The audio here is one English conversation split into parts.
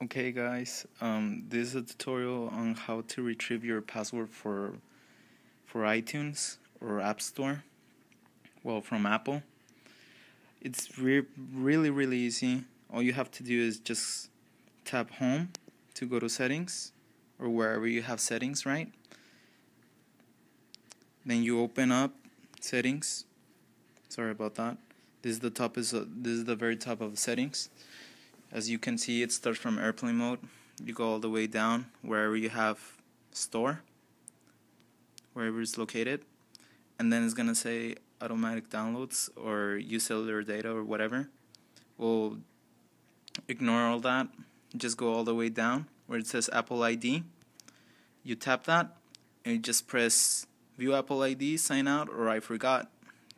Okay guys, um, this is a tutorial on how to retrieve your password for for iTunes or App Store. Well, from Apple. It's re really really easy. All you have to do is just tap home to go to settings or wherever you have settings, right? Then you open up settings. Sorry about that. This is the top is uh, this is the very top of settings as you can see it starts from airplane mode. You go all the way down wherever you have store wherever it's located. And then it's gonna say automatic downloads or use cellular data or whatever. We'll ignore all that. Just go all the way down where it says Apple ID you tap that and you just press view Apple ID sign out or I forgot.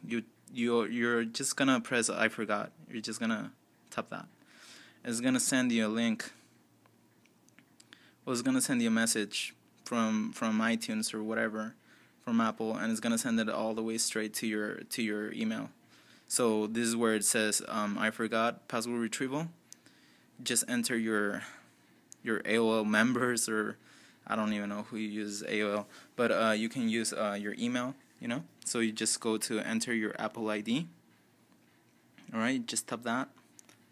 You you you're just gonna press I forgot. You're just gonna tap that is gonna send you a link was gonna send you a message from from iTunes or whatever from Apple and it's gonna send it all the way straight to your to your email. So this is where it says um, I forgot password retrieval. Just enter your your AOL members or I don't even know who uses AOL but uh, you can use uh, your email you know? So you just go to enter your Apple ID alright just tap that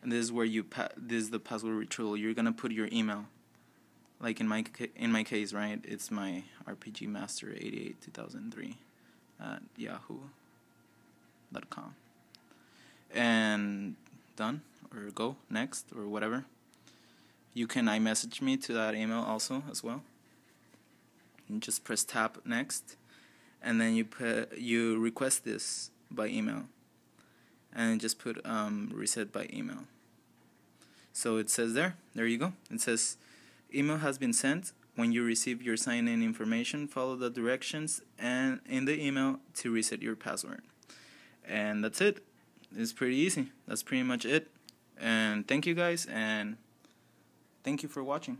and this is where you this is the password retrieval you're gonna put your email. Like in my in my case right it's my rpg master 88 2003 at yahoo.com and done or go next or whatever. You can iMessage me to that email also as well. Just press tap next and then you put you request this by email and just put um, reset by email. So it says there, there you go. It says email has been sent. When you receive your sign in information, follow the directions and in the email to reset your password. And that's it. It's pretty easy. That's pretty much it. And thank you guys and thank you for watching.